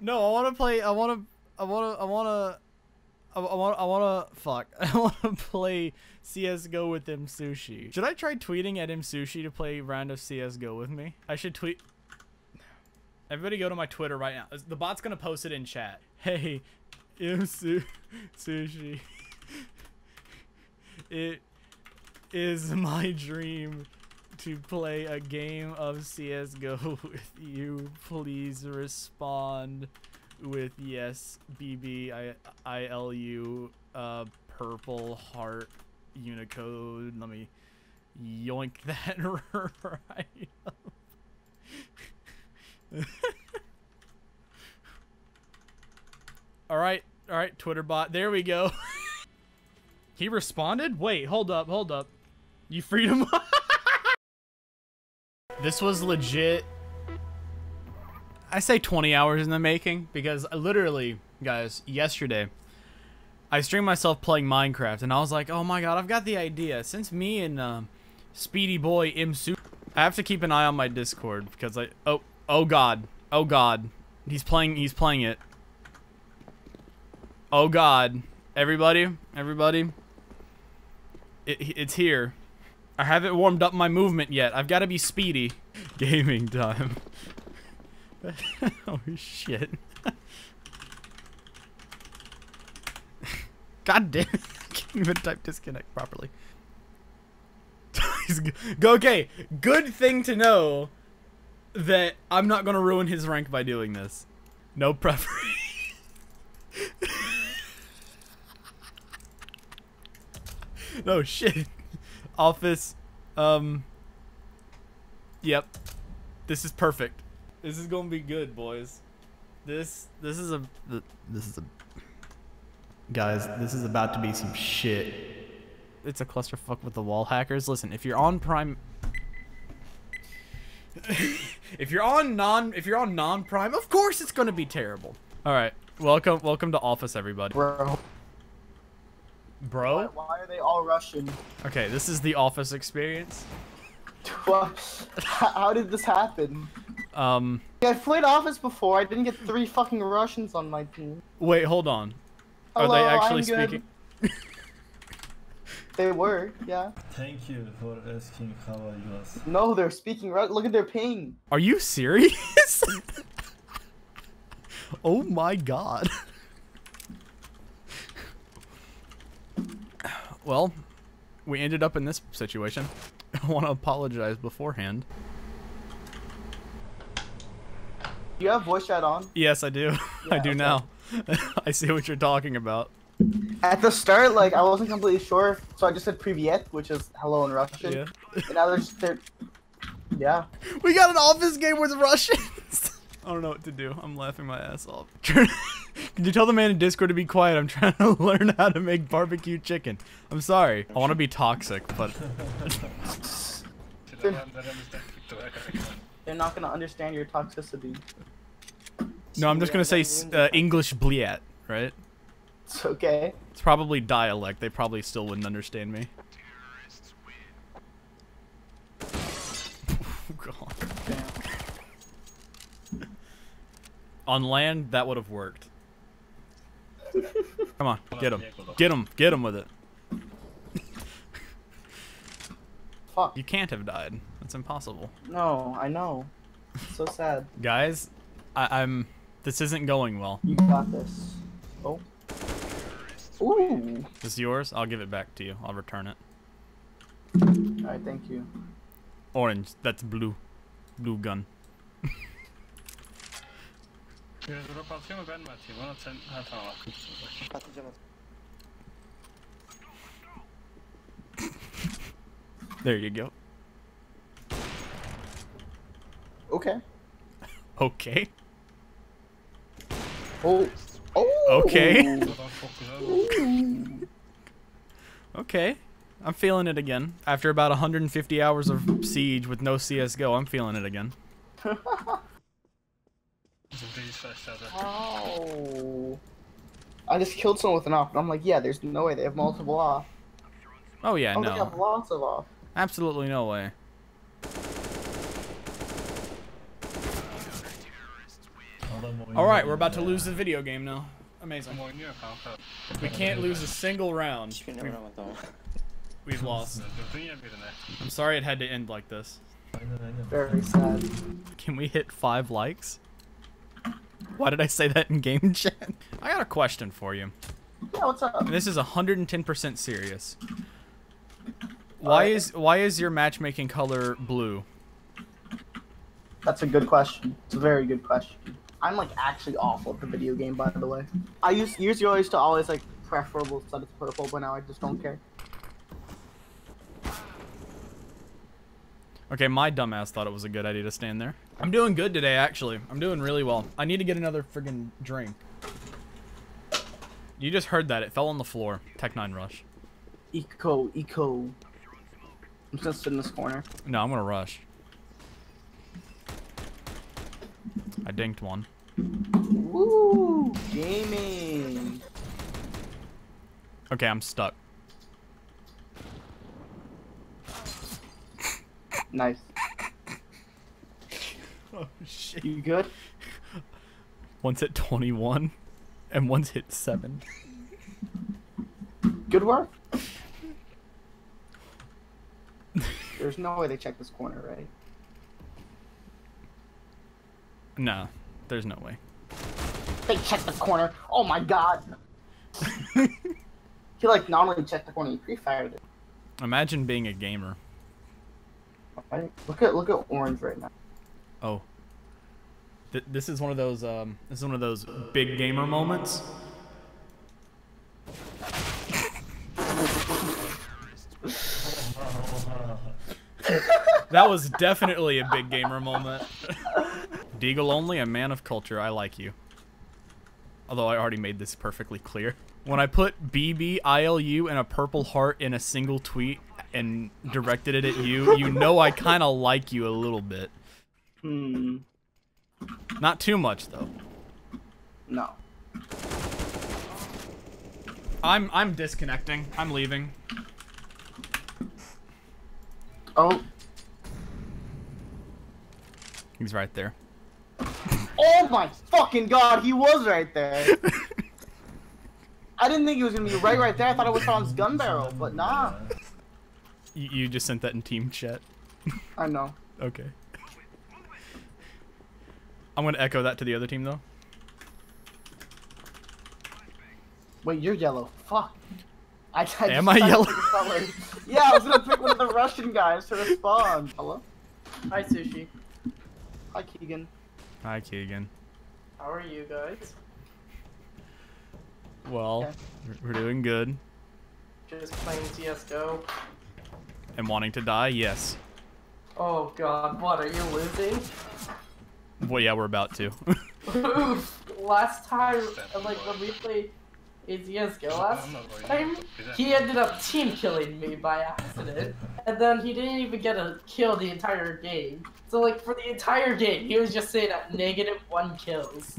No, I want to play. I want to. I want to. I want to. I want. I want to. Fuck. I want to play CS:GO with Msushi. Should I try tweeting at Msushi to play round of CS:GO with me? I should tweet. Everybody go to my Twitter right now. The bot's gonna post it in chat. Hey, im su sushi. it is my dream to play a game of CSGO with you. Please respond with yes, BB, I, ILU, uh, purple heart Unicode. Let me yoink that right up. all right, all right, Twitter bot. There we go. he responded? Wait, hold up, hold up. You freed him? This was legit. I say 20 hours in the making because literally, guys, yesterday, I streamed myself playing Minecraft and I was like, oh my god, I've got the idea. Since me and uh, Speedy Boy Imsu, I have to keep an eye on my Discord because I, oh, oh god, oh god, he's playing, he's playing it. Oh god, everybody, everybody, it, it's here. I haven't warmed up my movement yet. I've got to be speedy. Gaming time. oh shit. God damn it. I can't even type disconnect properly. Go okay. Good thing to know that I'm not gonna ruin his rank by doing this. No preference. no shit office. Um. Yep. This is perfect. This is gonna be good, boys. This this is a this is a guys. This is about to be some shit. It's a clusterfuck with the wall hackers. Listen, if you're on Prime, if you're on non, if you're on non-Prime, of course it's gonna be terrible. All right, welcome, welcome to Office, everybody. Bro. Bro? Why, why, are they all Russian? Okay, this is the office experience. What? How did this happen? Um. Yeah, I played Office before. I didn't get three fucking Russians on my team. Wait, hold on. Hello, are they actually speaking? they were, yeah. Thank you for asking how I was. No, they're speaking. Right. Look at their ping. Are you serious? oh my god. well, we ended up in this situation. I want to apologize beforehand. Do you have voice chat on? Yes, I do. Yeah, I do okay. now. I see what you're talking about. At the start, like, I wasn't completely sure, so I just said Privyet, which is hello in Russian. Yeah. And now they're they're... Yeah. We got an office game with Russians! I don't know what to do. I'm laughing my ass off. Can you tell the man in Discord to be quiet? I'm trying to learn how to make barbecue chicken. I'm sorry. I want to be toxic, but... they're, not going to understand your toxicity. No, I'm just going to say uh, English bliat, right? It's okay. It's probably dialect. They probably still wouldn't understand me. oh, God. On land, that would have worked. Come on, get him. Get him. Get him with it. Fuck. You can't have died. That's impossible. No, I know. It's so sad. Guys, I I'm... This isn't going well. You got this. Oh. Ooh. This yours? I'll give it back to you. I'll return it. Alright, thank you. Orange. That's blue. Blue gun. there you go. Okay. Okay. Oh. Oh. Okay. okay. I'm feeling it again. After about 150 hours of siege with no CSGO, I'm feeling it again. oh. I just killed someone with an off, and I'm like, yeah, there's no way they have multiple off. Oh yeah, oh, no. They have lots of off. Absolutely no way. All right, we're about to lose the video game now. Amazing. Ama oynuyor kanka. We can't lose a single round. We've, vuramadım ama. we've lost. Öldürdün ya birine. I'm sorry it had to end like this. Aynen aynen. Very sad. Can we hit five likes? Why did I say that in game chat? I got a question for you. Yeah, what's up? And this is 110% serious. Uh, why Alright. is why is your matchmaking color blue? That's a good question. It's a very good question. I'm like actually awful at the video game, by the way. I used years ago I used to always like preferable set it's purple, but now I just don't care. Okay, my dumbass thought it was a good idea to stand there. I'm doing good today, actually. I'm doing really well. I need to get another friggin' drink. You just heard that. It fell on the floor. Tech 9 rush. Eco, eco. I'm just gonna sit in this corner. No, I'm gonna rush. I dinked one. Woo! Gaming. Okay, I'm stuck. Nice. Oh, shit. You good? One's hit 21, and one's hit 7. Good work. There's no way they check this corner, right? No, there's no way. They checked the corner. Oh my god. he like not only checked the corner, he pre-fired it. Imagine being a gamer. Right? Look at look at orange right now. Oh. Th- this is one of those um this is one of those big gamer moments. that was definitely a big gamer moment. Deagle only, a man of culture. I like you. Although I already made this perfectly clear. When I put BBILU and a purple heart in a single tweet and directed it at you, you know I kind of like you a little bit. Hmm. Not too much though. No. I'm I'm disconnecting. I'm leaving. Oh. He's right there. Oh my fucking god, he was right there. I didn't think he was gonna be right right there. I thought it was on his gun barrel, but nah. You, you just sent that in team chat. I know. Okay. I'm gonna echo that to the other team though. Wait, you're yellow. Fuck. I, I Am I yellow? pick a color. yeah, I was gonna pick one of the Russian guys to respond. Hello? Hi, Sushi. Hi, Keegan. Hi Keegan. How are you guys? Well, Okay. we're- we're doing good. Just playing CSGO. And wanting to die, yes. Oh god, what, are you losing? Well, yeah, we're about to. Last time, like when we played CSGO last time, he ended up team killing me by accident. And then he didn't even get a kill the entire game. So like for the entire game, he was just sitting at negative one kills.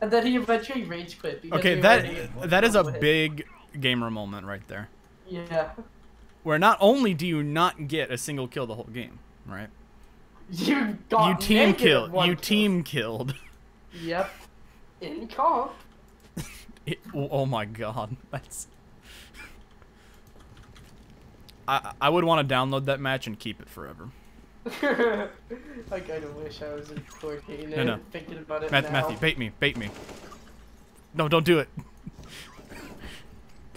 And then he eventually rage quit because okay, we that that is a won. big gamer moment right there. Yeah. Where not only do you not get a single kill the whole game, right? You got you team killed. You kill. team killed. Yep. In comp. It, oh oh my god, that's. I I would want to download that match and keep it forever. I kind of wish I was in recording No, it, no. thinking about it Math- now. Matthew, bait me, bait me. No, don't do it.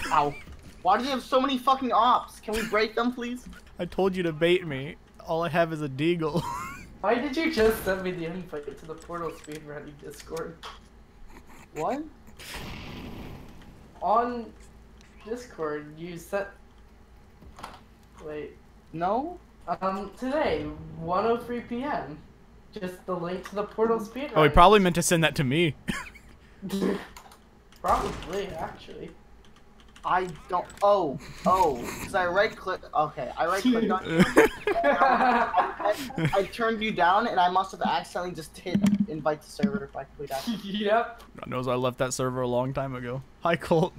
Ow. Why do you have so many fucking ops? Can we break them, please? I told you to bait me. All I have is a deagle. Why did you just send me the invite to the Portal Speedrunning Discord? What? On Discord, you sent. Wait. No? Um, today, 1:03 p.m. Just the link to the Portal Speedrunning. oh, he probably meant to send that to me. Probably, actually. I don't. Oh, oh. Because I right click. Okay, I right clicked on you. I, I, I, turned you down, and I must have accidentally just hit invite the server if I clicked that. Yep. God knows I left that server a long time ago. Hi, Colt.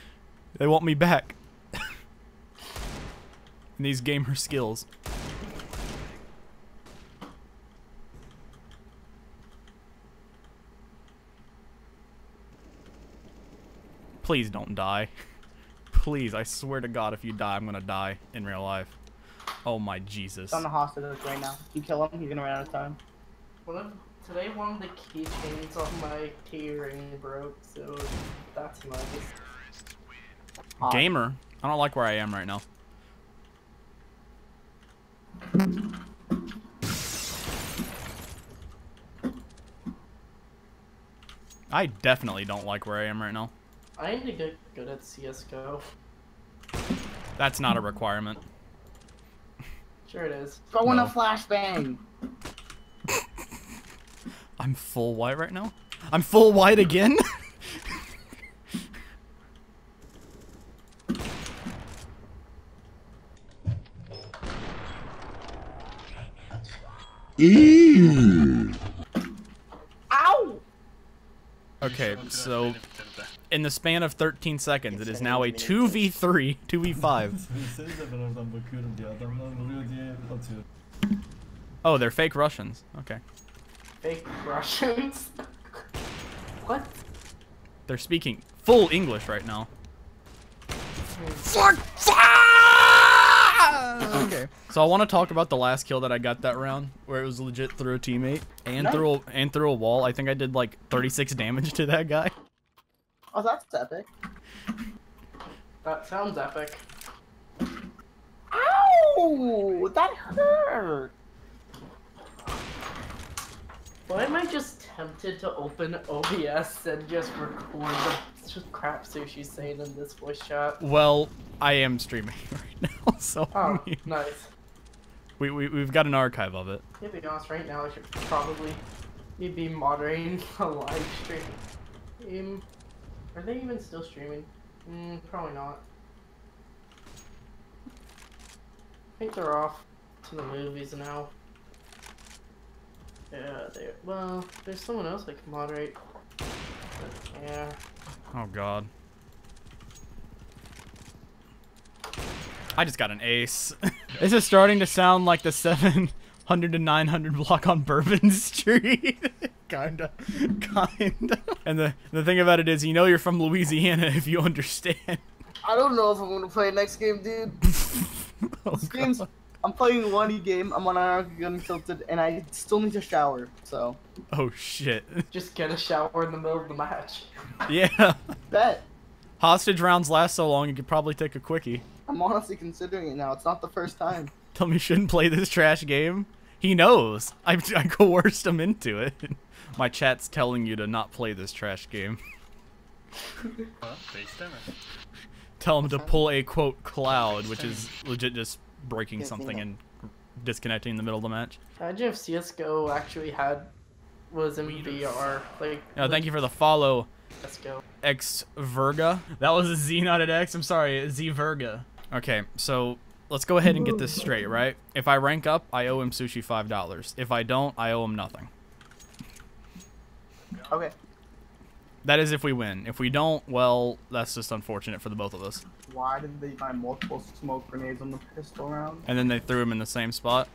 they want me back. and these gamer skills. Please don't die. Please, I swear to God, if you die, I'm gonna die in real life. Oh my Jesus. It's on the hospital right now. If You kill him, he's gonna run out of time. One of, today one of the keychains on my key ring broke, so that's nice. Gamer. I don't like where I am right now. I definitely don't like where I am right now. I need to get good at CSGO. That's not a requirement. Sure it is. Throw in No. a flashbang. I'm full white right now? I'm full white again? Ow! okay, so in the span of 13 seconds, it is now a 2v3, 2v5. Söylesene ben oradan bakıyorum diye adamlar vuruyor diye atıyor. Oh, they're fake Russians. Okay. Fake Russians. what? They're speaking full English right now. Fuck! okay. So I want to talk about the last kill that I got that round, where it was legit through a teammate and Nice. through a, and through a wall. I think I did like 36 damage to that guy. Oh, that's epic. That sounds epic. Ow! That hurt! Why am I just tempted to open OBS and just record the just crap Sushi's saying in this voice chat? Well, I am streaming right now, so Oh, nice. we, we we've got an archive of it. To be honest, right now I should probably be moderating a live stream. Are they even still streaming? Mm, probably not. I think they're off to the movies now. Yeah, they well, there's someone else I can moderate. But, yeah. Oh god. I just got an ace. this is starting to sound like the 700 to 900 block on Bourbon Street. Kinda. Kinda. And the, the thing about it is, you know you're from Louisiana if you understand. I don't know if I'm gonna play next game, dude. Oh, This game's. I'm playing one game, I'm on Anarchy Gun Tilted, and I still need to shower, so. oh shit. Just get a shower in the middle of the match. Yeah. Bet. Hostage rounds last so long, you could probably take a quickie. I'm honestly considering it now. It's not the first time. Tell me you shouldn't play this trash game. He knows. I, I coerced him into it. My chat's telling you to not play this trash game. Ha. Tell him to pull a quote cloud, which is legit just breaking something and disconnecting in the middle of the match. Imagine if CSGO actually had was in VR, like Uh, thank you for the follow, CSGO. X Verga. That was a Z, not an X. I'm sorry, Z Verga. Okay, so let's go ahead and get this straight, right? If I rank up, I owe Msushi five dollars. If I don't, I owe him nothing. Okay. That is if we win. If we don't, well, that's just unfortunate for the both of us. Why did they find multiple smoke grenades on the pistol round? And then they threw him in the same spot.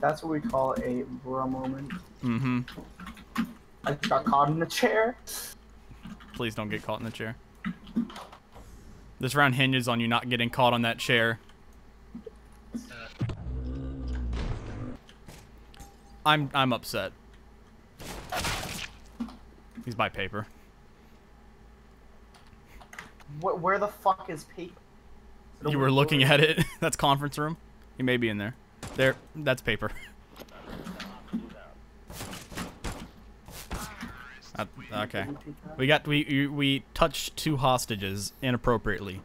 That's what we call a bro moment. Mm-hmm. I just got caught in the chair. Please don't get caught in the chair. This round hinges on you not getting caught on that chair. I'm I'm upset. He's by paper. Wh- where the fuck is paper? You were looking at it. That's conference room. He may be in there. There. That's paper. Uh, okay. We got we we- we touched two hostages inappropriately.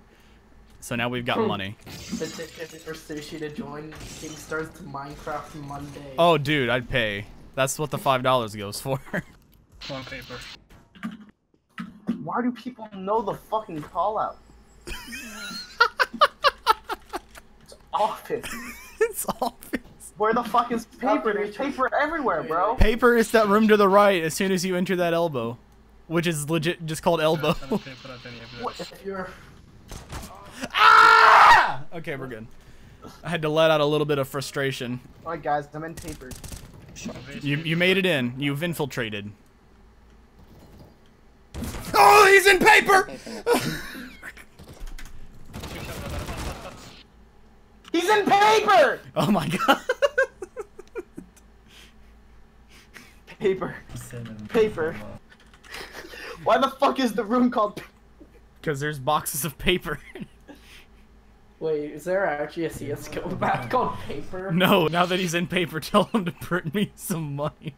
So now we've got hmm. money. Petition for sushi to join Keemstar's Minecraft Monday. Oh, dude, I'd pay. That's what the five dollars goes for. One paper. Why do people know the fucking call out? it's office. it's obvious. Where the fuck is paper? There's paper everywhere, bro. Paper is that room to the right as soon as you enter that elbow, which is legit just called elbow. Sana paper deneyebiliriz. If you're ah! Okay, we're good. I had to let out a little bit of frustration. Alright, guys, I'm in paper. You you made it in. You've infiltrated. Oh, he's in paper! He's in paper! oh my god. Paper. Paper. Why the fuck is the room called Because there's boxes of paper. Wait, is there actually a CSGO map called Paper? no, now that he's in paper, tell him to print me some money.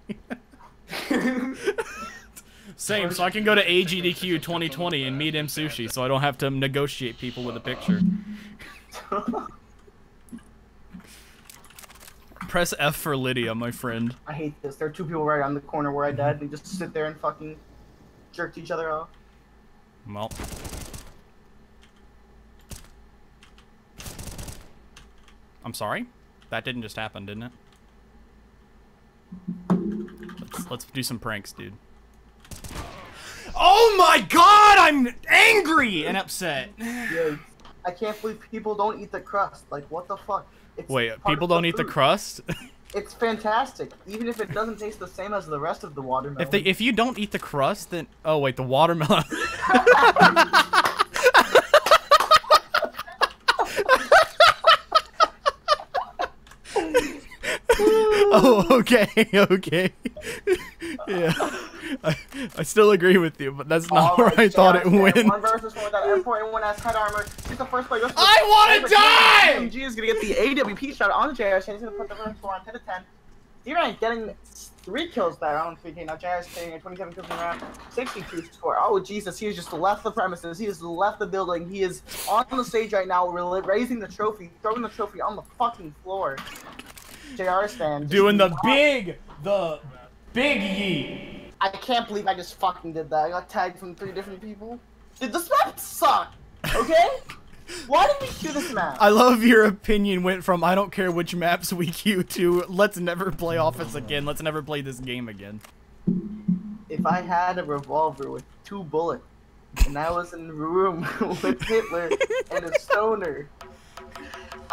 Same, so I can go to AGDQ 2020 and meet M Sushi, so I don't have to negotiate people with a picture. Press F for Lydia, my friend. I hate this. There are two people right on the corner where I mhm. died. They just sit there and fucking jerk each other off. Well. I'm sorry? That didn't just happen, didn't it? Let's, let's do some pranks, dude. Oh my god, I'm angry and upset. Yeah. I can't believe people don't eat the crust. Like, what the fuck? It's Wait, people don't eat the crust? It's fantastic, even if it doesn't taste the same as the rest of the watermelon. if they if you don't eat the crust, then oh wait, the watermelon. oh, okay, okay. yeah. I, I still agree with you, but that's not where I thought it went. One versus one without M4 one has head armor. He's the first player. for I wanna die! MG is gonna get the AWP shot on the JRS, and he's gonna put the first score on 10 to 10. D-Rank getting three kills that round 3K. Now JRS getting a 27 kills in the round, 62 score. Oh Jesus, he has just left the premises. He has left the building. He is on the stage right now, raising the trophy, throwing the trophy on the fucking floor. JR Stan. Doing the big, the big yeet. I can't believe I just fucking did that. I got tagged from three different people. Dude, this map suck. Okay? Why did we do this map? I love your opinion went from I don't care which maps we queue to let's never play Office again. Let's never play this game again. if I had a revolver with two bullets, and I was in the room with Hitler and a stoner,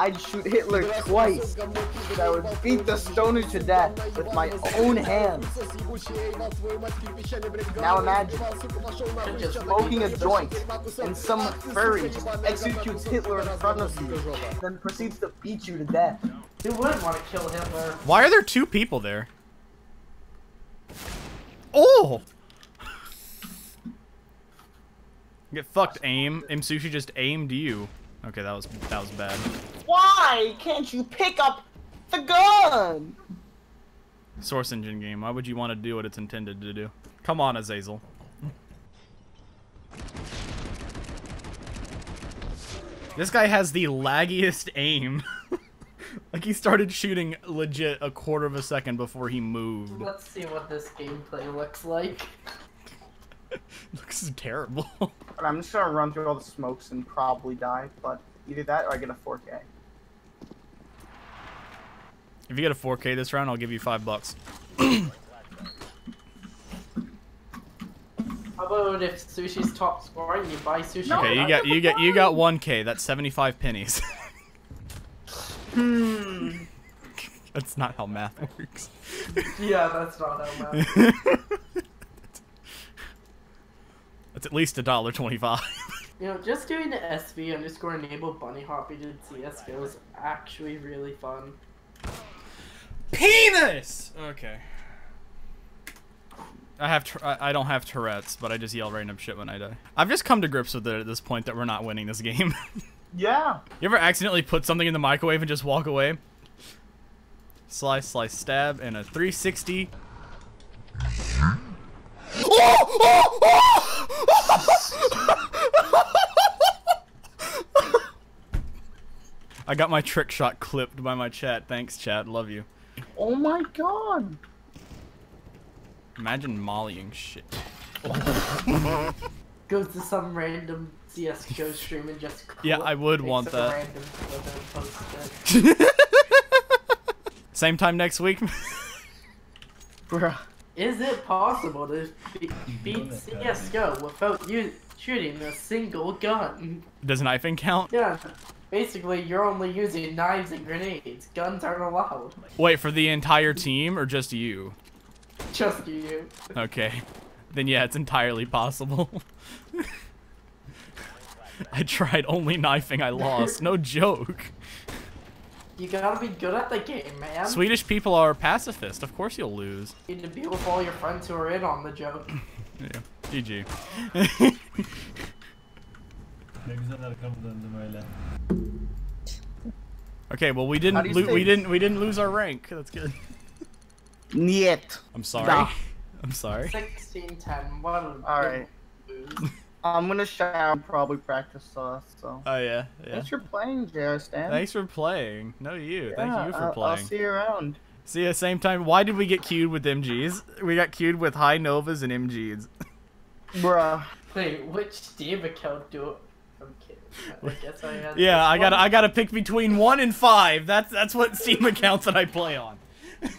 I'd shoot Hitler twice. And I would beat the stoner to death with my own hands. Now imagine just smoking a joint and some furry just executes Hitler in front of you, then proceeds to beat you to death. Who wouldn't want to kill Hitler? Why are there two people there? Oh! Get fucked, aim. Aim sushi just aimed you. Okay, that was that was bad. Why can't you pick up the gun? Source engine game. Why would you want to do what it's intended to do? Come on, Azazel. This guy has the laggiest aim. like he started shooting legit a quarter of a second before he moved. Let's see what this gameplay looks like. Looks terrible. But I'm just gonna run through all the smokes and probably die, but either that or I get a 4K. if you get a 4K this round, I'll give you five bucks. How about if sushi's top score and you buy sushi? Okay, you got you got you got 1K. That's 75 pennies. Hmm. That's not how math works. Yeah, that's not how much. That's at least a dollar twenty-five. You know, just doing the SV underscore enable bunny hopping in CSGO is actually really fun. Penis. Okay. I have I I don't have Tourette's, but I just yell random shit when I die. I've just come to grips with it at this point that we're not winning this game. Yeah. you ever accidentally put something in the microwave and just walk away? Slice, slice, stab, and a 360. I got my trick shot clipped by my chat. Thanks, chat. Love you. Oh my god. Imagine mollying shit. Go to some random CSGO stream and just Yeah, I would want that. random clip and post it. Same time next week. Bruh. Is it possible to be- beat CSGO without you shooting a single gun? Does knifing count? Yeah, basically you're only using knives and grenades. Guns aren't allowed. Wait, for the entire team or just you? Just you. Okay. then yeah, it's entirely possible. I tried only knifing, I lost. No joke. You gotta be good at the game, man. Swedish people are pacifist. Of course you'll lose. You need to be with all your friends who are in on the joke. Yeah. GG. Ne güzel arkamı döndüm öyle. okay, well we didn't do you lo- we didn't we didn't lose our rank. That's good. Niet. I'm sorry. Nah. I'm sorry. 16 10. What a Alright. Lose. I'm gonna shower and probably practice sauce, so. Oh yeah, yeah. Thanks for playing, JR Stan. Thanks for playing. No, you. Thank Yeah, you for I'll, playing. I'll see you around. See, at the same time, why did we get queued with MGs? We got queued with high novas and MGs. Bruh. Wait, which Steam account do I'm kidding. I guess I had Yeah, I gotta one. I gotta pick between one and five. That's that's what Steam accounts that I play on. I'm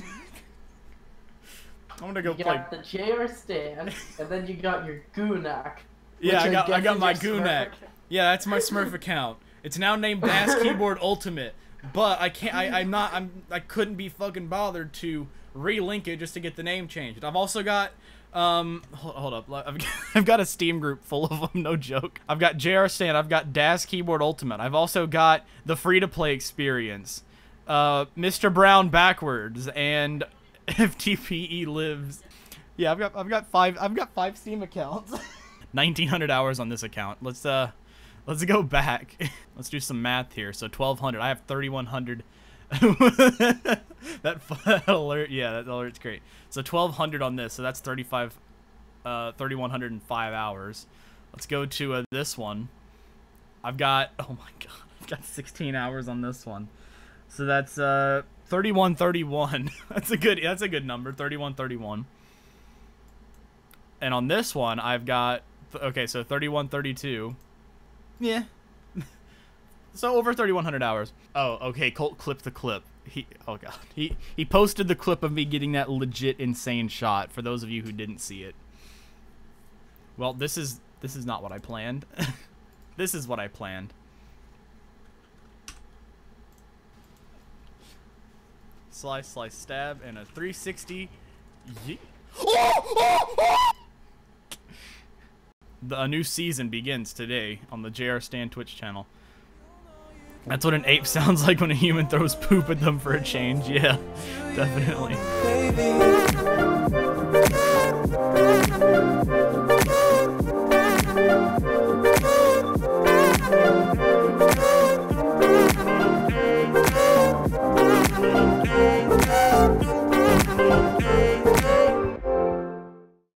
gonna go You play. got the JR Stan, and then you got your Goonak. Yeah, I got I guess got my your Smurf Gunak. account. Yeah, that's my Smurf account. It's now named Das Keyboard Ultimate, but I can't. I, I'm not. I'm. I couldn't be fucking bothered to relink it just to get the name changed. I've also got. Um, hold, hold up. I've got, I've got a Steam group full of them. No joke. I've got JR Stan. I've got Das Keyboard Ultimate. I've also got the free to play experience. Uh, Mr. Brown backwards and FTPE lives. Yeah, I've got I've got five I've got five Steam accounts. 1900 hours on this account. Let's uh let's go back. let's do some math here. So 1200. I have 3100 that, that alert, yeah, that alert's great. So 1200 on this. So that's 35 uh 3105 hours. Let's go to uh, this one. I've got oh my god. I've got 16 hours on this one. So that's uh 3131. that's a good that's a good number. 3131. And on this one, I've got okay, so 3132. Yeah. so over 3100 hours. Oh, okay, Colt clipped the clip. He oh god. He he posted the clip of me getting that legit insane shot for those of you who didn't see it. Well, this is this is not what I planned. this is what I planned. Slice, slice, stab, and a 360. Ye- oh, oh, oh! The, a new season begins today on the JR Stan Twitch channel. That's what an ape sounds like when a human throws poop at them for a change. Yeah, definitely.